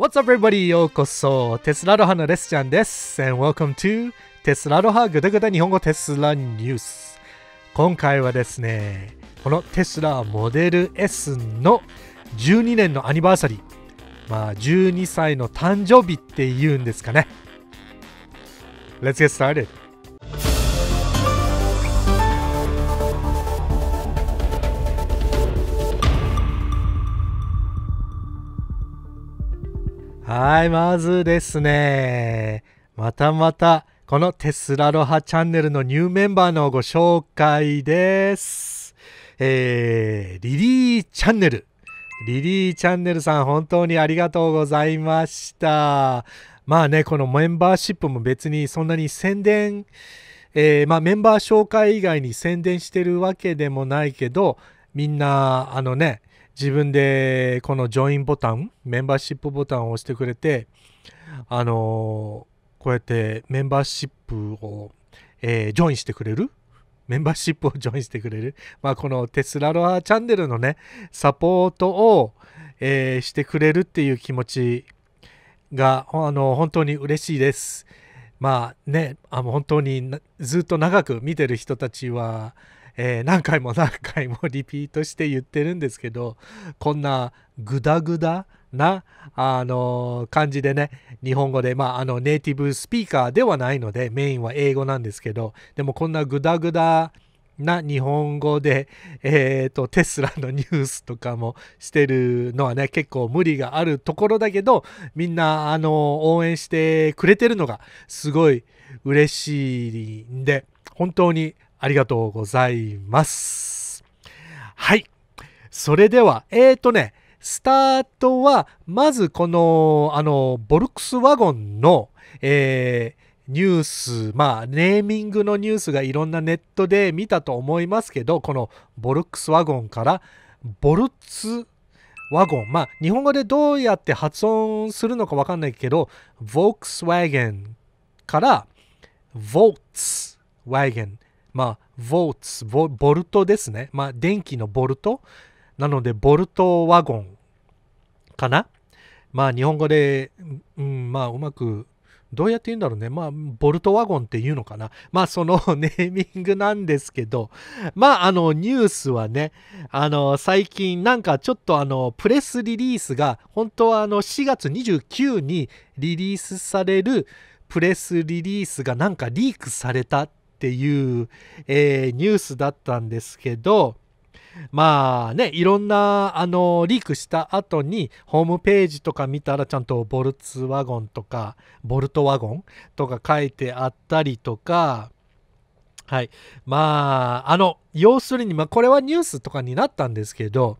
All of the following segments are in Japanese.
What's up, everybody? ようこそ。テスラロハのレスちゃんです。And welcome to テスラロハグダグダ日本語テスラニュース。今回はですね、このテスラモデル S の12年のアニバーサリー。まあ、12歳の誕生日っていうんですかね。Let's get started. はい、まずですね、またまたこのテスラロハチャンネルのニューメンバーのご紹介です。えー、リリーチャンネル。リリーチャンネルさん、本当にありがとうございました。まあね、このメンバーシップも別にそんなに宣伝、えーまあ、メンバー紹介以外に宣伝してるわけでもないけど、みんな、あのね、自分でこのジョインボタン、メンバーシップボタンを押してくれて、あのーこうやってメンバーシップを、えージョインしてくれる？メンバーシップをジョインしてくれる、まあ、このテスラロアチャンネルのね、サポートを、えーしてくれるっていう気持ちが、あの本当に嬉しいです。まあね、あの本当にずっと長く見てる人たちは、えー何回も何回もリピートして言ってるんですけど、こんなグダグダな、あの感じでね、日本語で、まあ、あのネイティブスピーカーではないので、メインは英語なんですけど、でもこんなグダグダな日本語で、えー、とテスラのニュースとかもしてるのはね結構無理があるところだけどみんなあの応援してくれてるのがすごい嬉しいんで本当にありがとうございます。はい。それではえー、とねスタートはまずこのあのボルクスワゴンの、えーニュース、まあ、ネーミングのニュースがいろんなネットで見たと思いますけど、このボルクスワゴンから、ボルツワゴン、まあ、日本語でどうやって発音するのかわかんないけど、ボークスワーゲンから、ボーツワーゲン、まあ、ボーツボ、ボルトですね。まあ、電気のボルト。なので、ボルトワゴンかな。まあ、日本語で、うん、まあ、うまく、どうやって言うんだろうね。まあ、ボルトワゴンっていうのかな。まあ、その ネーミングなんですけど、まあ、あの、ニュースはね、あの、最近、なんかちょっとあの、プレスリリースが、本当はあの、4月29にリリースされるプレスリリースがなんかリークされたっていう、えーニュースだったんですけど、まあね、いろんなあのリークした後にホームページとか見たらちゃんとボルツワゴンとかボルトワゴンとか書いてあったりとか、はい。まあ、あの、要するに、まあこれはニュースとかになったんですけど、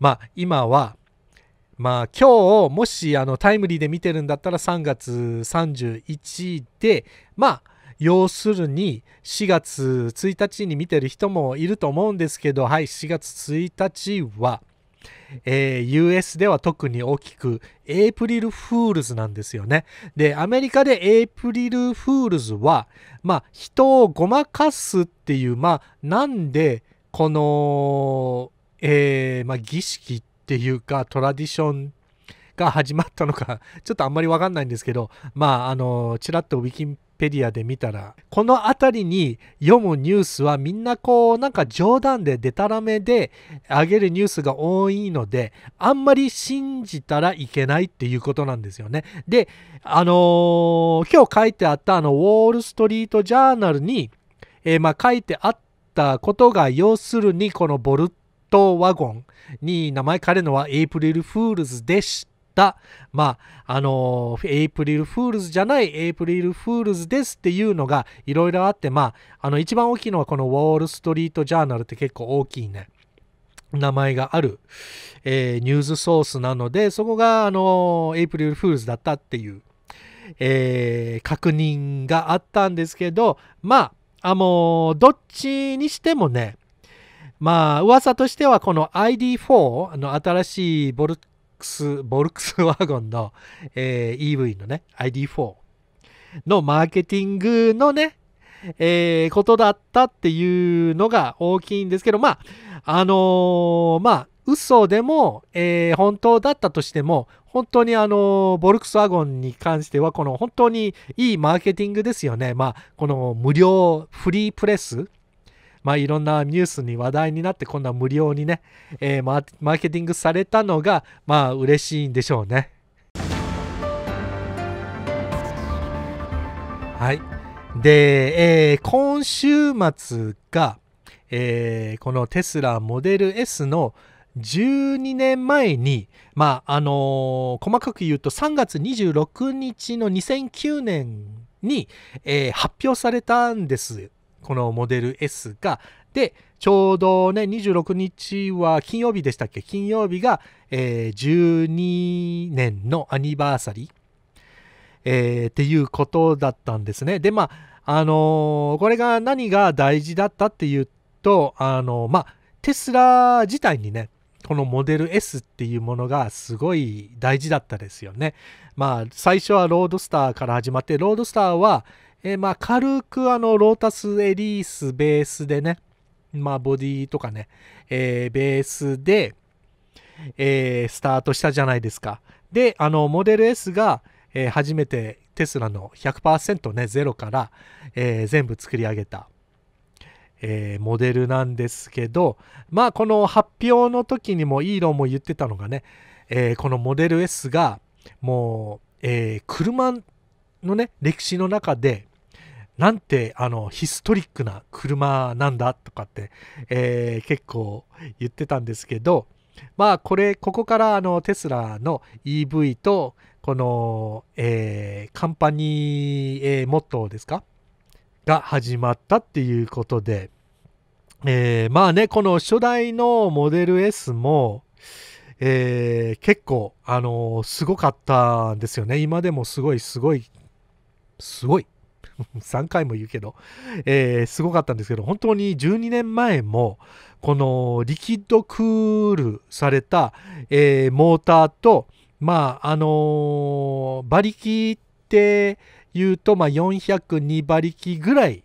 まあ今は、まあ今日もしあのタイムリーで見てるんだったら3月31で、まあ要するに4月1日に見てる人もいると思うんですけど、はい、4月1日は、えー US では特に大きく April Fools なんですよね。で、アメリカで April Fools は、まあ人をごまかすっていう、まあなんでこの、えーまあ、儀式っていうかトラディションが始まったのかちょっとあんまりわかんないんですけどまああのちらっとウィキペディアで見たらこの辺りに読むニュースはみんなこうなんか冗談でデタラメで上げるニュースが多いのであんまり信じたらいけないっていうことなんですよね。であのー今日書いてあったあのウォール・ストリート・ジャーナルに、えーまあ書いてあったことが要するにこのボルトワゴンに名前変えるのは April Fools でした。まあ、あの April Fools じゃない April Fools ですっていうのがいろいろあって、まあ、あの一番大きいのはこのウォール・ストリート・ジャーナルって結構大きいね。名前がある、えーニュースソースなので、そこが、あの April Fools だったっていう、えー確認があったんですけど、まあ、あのどっちにしてもね、まあ、噂としてはこの ID4、あの新しいボルトクス、ボルクスワゴンの、えー EV のね、ID4 のマーケティングのね、えーことだったっていうのが大きいんですけど、まあ、あのーまあ、嘘でも、えー、本当だったとしても、本当にあの、ボルクスワゴンに関しては、この本当にいいマーケティングですよね。まあ、この無料、フリープレス、まあ、いろんなニュースに話題になって、こんな無料にね、えー、マーケティングされたのが、まあ、嬉しいんでしょうね。はい。で、えー、今週末が、えー、このテスラモデル S の12年前に、まあ、あのー、細かく言うと3月26日の2009年に、えー、発表されたんです。このモデル S が。で、ちょうどね、26日は金曜日でしたっけ？金曜日が、えー、12年のアニバーサリー、えー、っていうことだったんですね。で、まあ、あのー、これが何が大事だったっていうと、あのー、まあ、テスラ自体にね、このモデル S っていうものがすごい大事だったですよね。まあ最初はロードスターから始まってロードスターは、えー、まあ軽くあのロータスエリースベースでねまあボディとかね、えー、ベースで、えー、スタートしたじゃないですか。であのモデル S が、えー、初めてテスラの100%ねゼロから、えー、全部作り上げたえー、モデルなんですけど、まあこの発表の時にもイーロンも言ってたのがね、えー、このモデル S がもう、えー、車のね、歴史の中で、なんてあのヒストリックな車なんだとかって、えー、結構言ってたんですけど、まあこれ、ここからあのテスラの EV と、この、えー、カンパニー、えー、モットーですか？が始まったっていうことで、えー、まあね、この初代のモデル S も、えー、結構、あの、すごかったんですよね。今でもすごい、すごい、すごい。3回も言うけど、えー、すごかったんですけど、本当に12年前も、このリキッドクールされた、えー、モーターと、まあ、あのー、馬力って言うと、まあ、402馬力ぐらい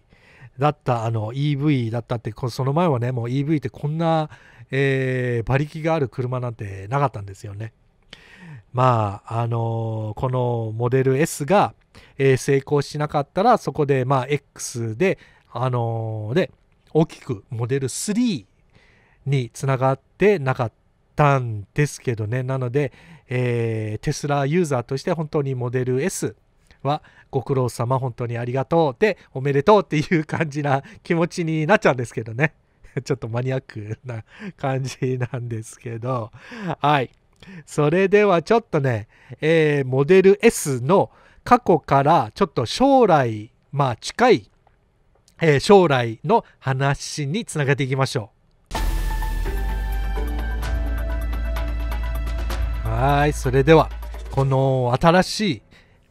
だったあの EV だったってその前はねもう EV ってこんな、えー、馬力がある車なんてなかったんですよね。まああのー、このモデル S が、えー、成功しなかったらそこでまあ X であのー、で大きくモデル3につながってなかったんですけどね。なので、えテスラユーザーとして本当にモデル S はご苦労様本当にありがとうでおめでとうっていう感じな気持ちになっちゃうんですけどね。ちょっとマニアックな感じなんですけど。はい。それではちょっとね、えー、モデル S の過去からちょっと将来まあ近い、えー、将来の話につなげていきましょう。はいそれではこの新しい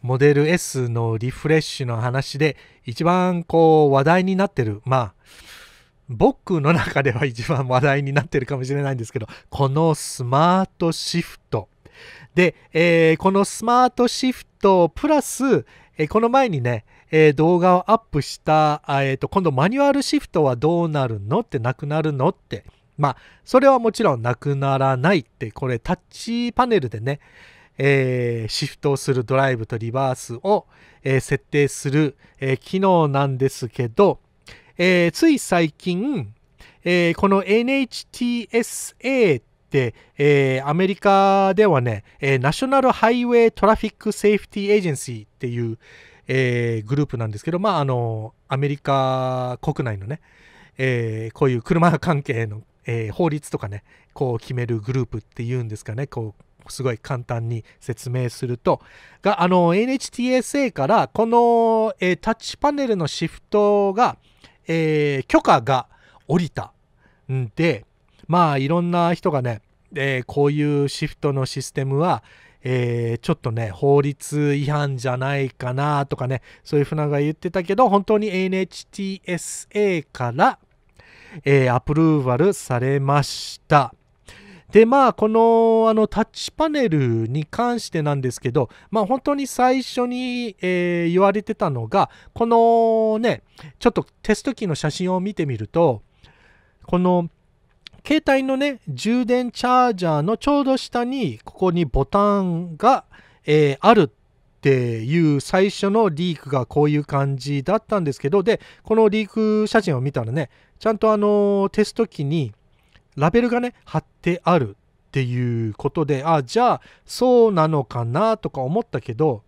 モデル S のリフレッシュの話で一番こう話題になってるまあ僕の中では一番話題になってるかもしれないんですけどこのスマートシフト。で、えー、このスマートシフトプラス、えー、この前にね、えー、動画をアップした、えーと、今度マニュアルシフトはどうなるのってなくなるのって。まあそれはもちろんなくならないってこれタッチパネルでねえー、シフトをするドライブとリバースを、えー、設定する、えー、機能なんですけど、えつい最近、えこの NHTSA って、えアメリカではね、え National Highway Traffic Safety Agency っていう、えグループなんですけど、まあ、あの、アメリカ国内のね、えこういう車関係の、え法律とかね、こう決めるグループっていうんですかね、こうすごい簡単に説明すると、が、あの、NHTSA からこの、え、タッチパネルのシフトが、えー、許可が下りたんで、まあ、いろんな人がね、えー、こういうシフトのシステムは、えー、ちょっとね、法律違反じゃないかなとかね、そういうふうなが言ってたけど、本当に NHTSA から、えー、アプローバルされました。で、まあ、このあのタッチパネルに関してなんですけど、まあ、本当に最初に、えー、言われてたのが、このね、ちょっとテスト機の写真を見てみると、この携帯のね、充電チャージャーのちょうど下に、ここにボタンが、えー、あるっていう最初のリークがこういう感じだったんですけど、で、このリーク写真を見たらね、ちゃんとあの、テスト機にラベルがね、貼ってあるっていうことで、あ、じゃあ、そうなのかなとか思ったけど、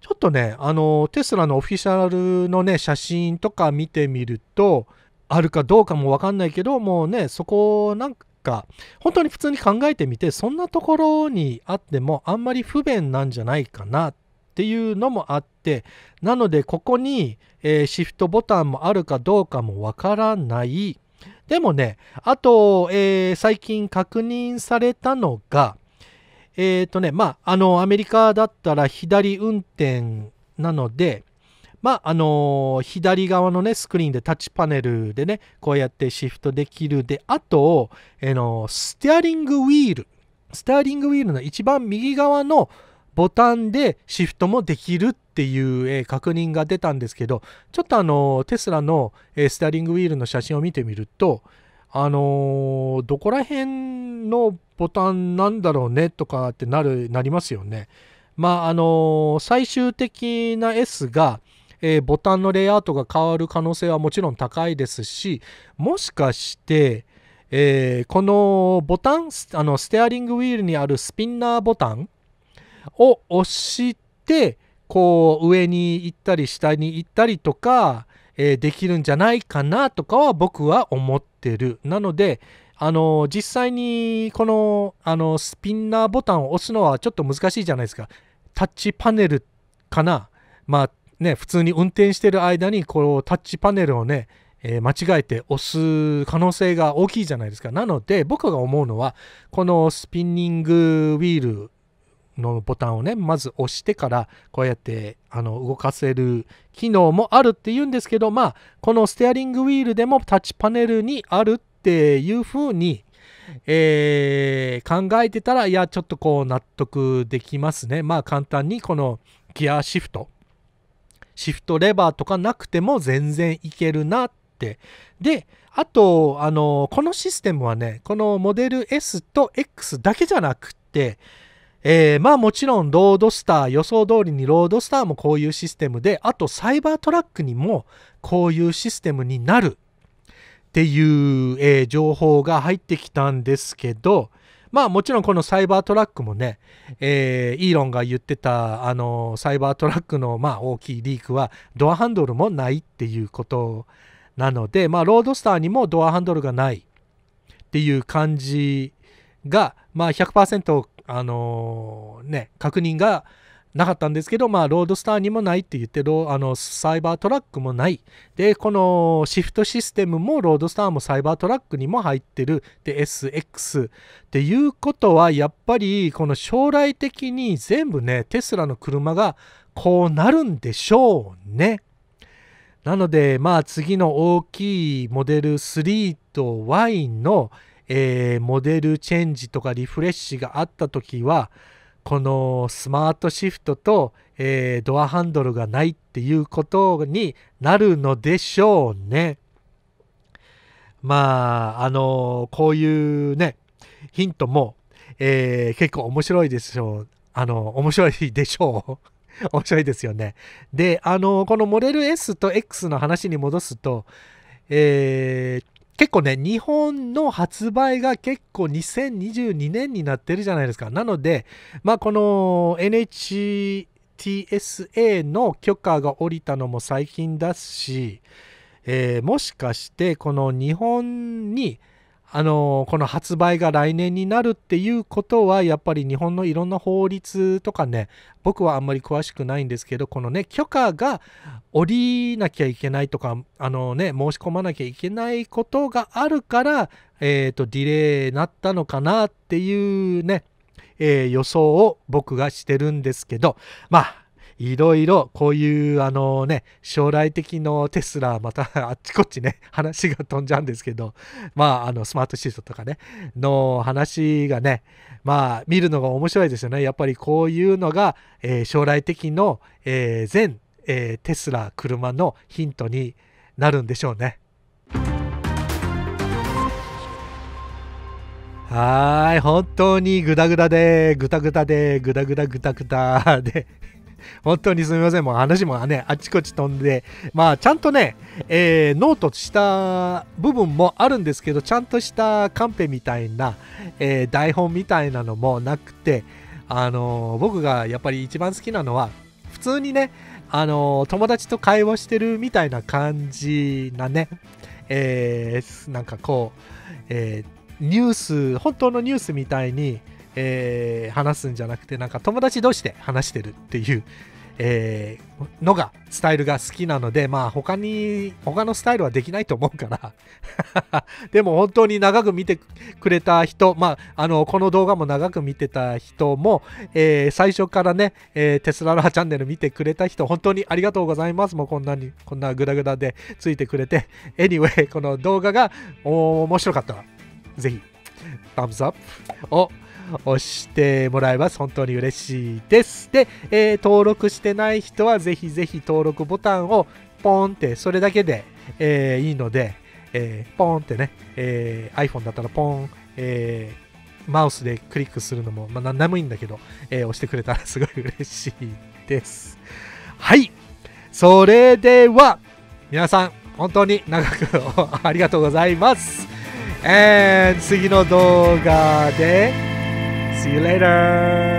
ちょっとね、あの、テスラのオフィシャルのね、写真とか見てみると、あるかどうかもわかんないけど、もうね、そこなんか、本当に普通に考えてみて、そんなところにあってもあんまり不便なんじゃないかなっていうのもあって、なのでここに、えー、シフトボタンもあるかどうかもわからない。でもね、あと、えー、最近確認されたのが、えっ、ー、とね、まあ、あの、アメリカだったら左運転なので、まあ、あのー、左側のね、スクリーンでタッチパネルでね、こうやってシフトできるで、あと、えー、のステアリングウィール、ステアリングウィールの一番右側のボタンでシフトもできるっっていう、え、確認が出たんですけど、ちょっとあの、テスラの、え、ステアリングウィールの写真を見てみると、あの、どこら辺のボタンなんだろうねとかってなる、なりますよね。まあ、あの最終的な S が、えー、ボタンのレイアウトが変わる可能性はもちろん高いですしもしかして、えー、このボタンあのステアリングウィールにあるスピンナーボタンを押してこう上に行ったり下に行ったりとか、えー、できるんじゃないかなとかは僕は思ってる。なのであの実際にこのあのスピンナーボタンを押すのはちょっと難しいじゃないですか。タッチパネルかな。まあね、普通に運転してる間にこうタッチパネルをね、えー、間違えて押す可能性が大きいじゃないですか。なので僕が思うのはこのスピンニングウィールのボタンをねまず押してからこうやってあの動かせる機能もあるっていうんですけどまあこのステアリングウィールでもタッチパネルにあるっていうふうに、えー、考えてたらいやちょっとこう納得できますねまあ簡単にこのギアシフトシフトレバーとかなくても全然いけるなって。で、あと、あの、このシステムはね、このモデル S と X だけじゃなくて、えー、まあもちろんロードスター、予想通りにロードスターもこういうシステムで、あとサイバートラックにもこういうシステムになるっていう、えー、情報が入ってきたんですけど、まあもちろんこのサイバートラックもね、えー、イーロンが言ってたあのサイバートラックのまあ大きいリークはドアハンドルもないっていうことなので、まあロードスターにもドアハンドルがないっていう感じが、まあ100%あのー、ね、確認がなかったんですけど、まあ、ロードスターにもないって言ってあのサイバートラックもない。で、このシフトシステムもロードスターもサイバートラックにも入ってる。で、SX っていうことは、やっぱりこの将来的に全部ね、テスラの車がこうなるんでしょうね。なので、まあ次の大きいモデル3と Y の、えー、モデルチェンジとかリフレッシュがあった時は、このスマートシフトと、えー、ドアハンドルがないっていうことになるのでしょうね。まあ、あのこういうね、ヒントも、えー、結構面白いでしょう。あの、面白いでしょう。面白いですよね。で、あの、このモデル S と X の話に戻すと、えー、結構ね、日本の発売が結構2022年になってるじゃないですか。なので、まあこの NHTSA の許可が下りたのも最近だし、えー、もしかしてこの日本にあのこの発売が来年になるっていうことはやっぱり日本のいろんな法律とかね僕はあんまり詳しくないんですけどこのね許可が下りなきゃいけないとかあのね申し込まなきゃいけないことがあるからえっ、ー、とディレイなったのかなっていうね、えー、予想を僕がしてるんですけどまあいろいろこういうあのね、将来的のテスラ、またあっちこっちね、話が飛んじゃうんですけど、まあ、あのスマートシートとかね、の話がね、まあ、見るのが面白いですよね。やっぱりこういうのが、えー、将来的の、えー、全、えー、テスラ車のヒントになるんでしょうね。はい、本当にグダグダで、グダグダで、グダグダグダグダで、本当にすみません。もう話もね、あちこち飛んで、まあ、ちゃんとね、えー、ノートした部分もあるんですけど、ちゃんとしたカンペみたいな、えー、台本みたいなのもなくて、あのー、僕がやっぱり一番好きなのは、普通にね、あの友達と会話してるみたいな感じなね、えなんかこう、えニュース、本当のニュースみたいに、えー、話すんじゃなくてなんか友達同士で話してるっていう、えー、のがスタイルが好きなのでまあ他に他のスタイルはできないと思うから。でも本当に長く見てくれた人まああのこの動画も長く見てた人も、えー、最初からね、えテスラロハチャンネル見てくれた人本当にありがとうございます。もうこんなにこんなグダグダでついてくれて。Anyway この動画が面白かったらぜひ Thumbs up を押してもらえます。本当に嬉しいです。で、えー、登録してない人はぜひぜひ登録ボタンをポンって、それだけで、えー、いいので、えー、ポンってね、え、iPhone だったらポン、え、マウスでクリックするのも、まあ、何でもいいんだけど、え、押してくれたらすごい嬉しいです。はい。それでは、皆さん、本当に長く ありがとうございます。え、次の動画で See you later.